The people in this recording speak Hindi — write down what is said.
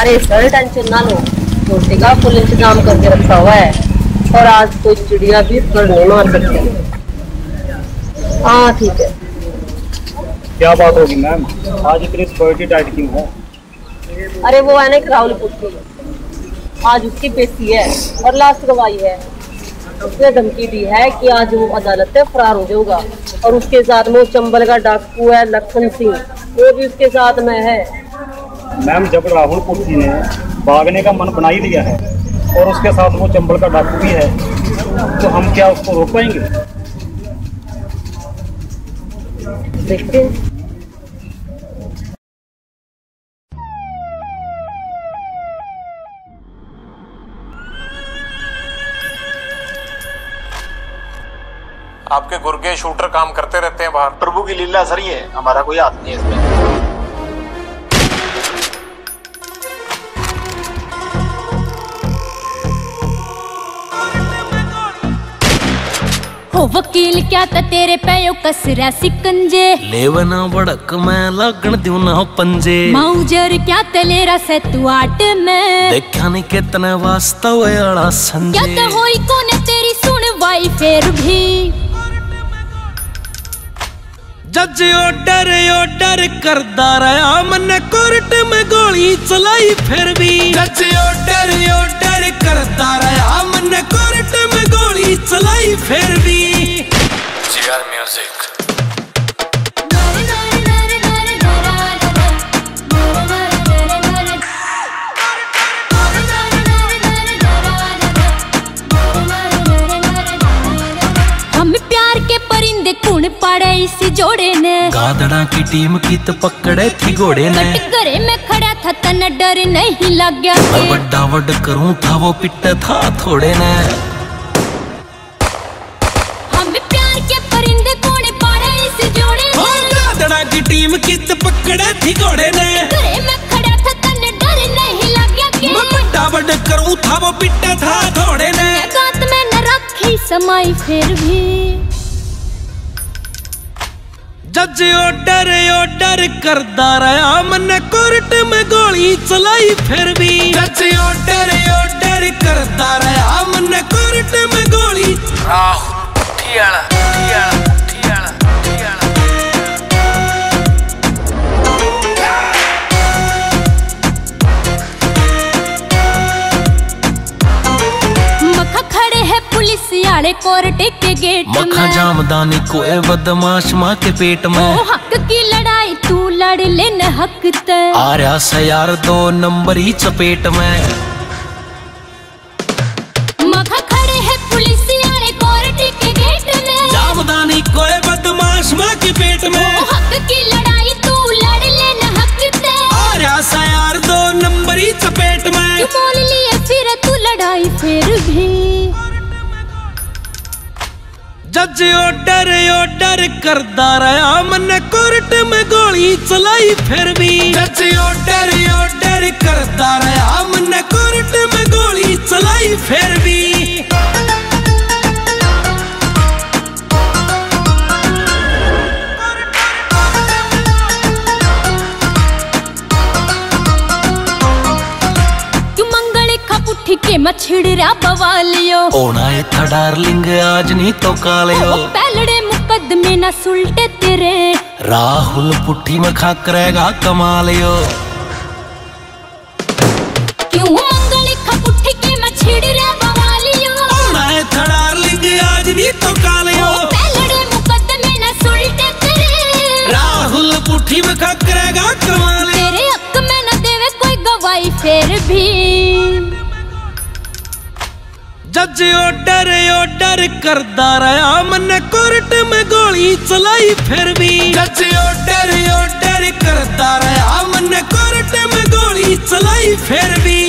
अरे सर टेंशन ना लो रोटी का फुल इंतज़ाम करके रखा हुआ है और आज कोई चिड़िया भी पर नहीं मार सकती। हाँ ठीक है। क्या बात होगी मैम? आज इतनी सिक्योरिटी टाइट क्यों है? अरे वो है ना एक राहुल पुट्टी आज उसकी पेशी है और लास्ट गवाही है। उसने धमकी दी है कि आज वो अदालत से फरार हो जाऊँगा और उसके साथ में चंबल का डाकू है लखन सिंह। वो भी उसके साथ में है। मैम जब राहुल कुर्सी ने भागने का मन बना ही लिया है और उसके साथ वो चंबल का डाकू भी है तो हम क्या उसको रोक पाएँगे? देखते हैं। आपके गुर्गे शूटर काम करते रहते हैं बाहर। प्रभु की लीला सर ये हमारा कोई हाथ नहीं है इसमें। हो वकील क्या ता तेरे पैयो कसरा सिकंजे? लेवना भड़क मैं लागण दियो ना पंजे। माउजर क्या तलेरा से तू आट में? देखा नहीं कितने वास्ता वाला क्या संजे। क्या तो होई कोने तेरी सुनवाई फिर भी? जज ऑर्डर ऑर्डर करदा रहा मन कोर्ट में गोली चलाई फिर भी। जज ऑर्डर ऑर्डर करदा रहा मन कोर्ट में गोली चलाई फिर भी। कुण पाड़े इस जोड़े ने गादड़ा की टीम की तो पकड़े थी घोड़े ने कटघरे में खड़ा था तन डर नहीं लग गया। बड्डा वड करूँ था वो पिट था थोड़े ने हम प्यार के परिंदे कुण पाड़े इस जोड़े ने गादड़ा की टीम की तो पकड़े थी घोड़े ने घरे में खड़ा था तन डर नहीं लग गया बड्डा वड करूँ था वो पिट था थोड़े ने गात में न रखी समाई फिर भी जज ऑर्डर ऑर्डर करदा रहा। मन कोर्ट में गोली चलाई, फिर भी जज ऑर्डर ऑर्डर करता रहा। मन कोर्ट में गोली राहुल पुलिस आले कोर्ट के गेट मखा में जामदानी को ए बदमाश माँ के पेट में। ओ हक की लड़ाई तू लड़ ले न हक ते। आ रहा यार दो नंबर ही चपेट में। जज ऑर्डर ऑर्डर करदा रहा मन कोर्ट में गोली चलाई फिर भी के मछड़रा बवालियो। ओना है था डार्लिंग आज नहीं तो काले ओ पैलड़े मुकदमे ना सुलटे तेरे। राहुल पुट्ठी में खा करेगा कमालियो। क्यों मंगल खा पुठी के मछड़रा बवालियो। ओना है था डार्लिंग आज नहीं तो कालियो। मुकदमे ना सुलटे तेरे। राहुल पुट्ठी में खा करेगा कमालियो। तेरे हक में न देवे कोई गवाही फिर भी। जज डरे डर करता रहा। मन कोर्ट में गोली चलाई, फिर भी जज डरे डर करता रहा। मन कोर्ट में गोली चलाई, फिर भी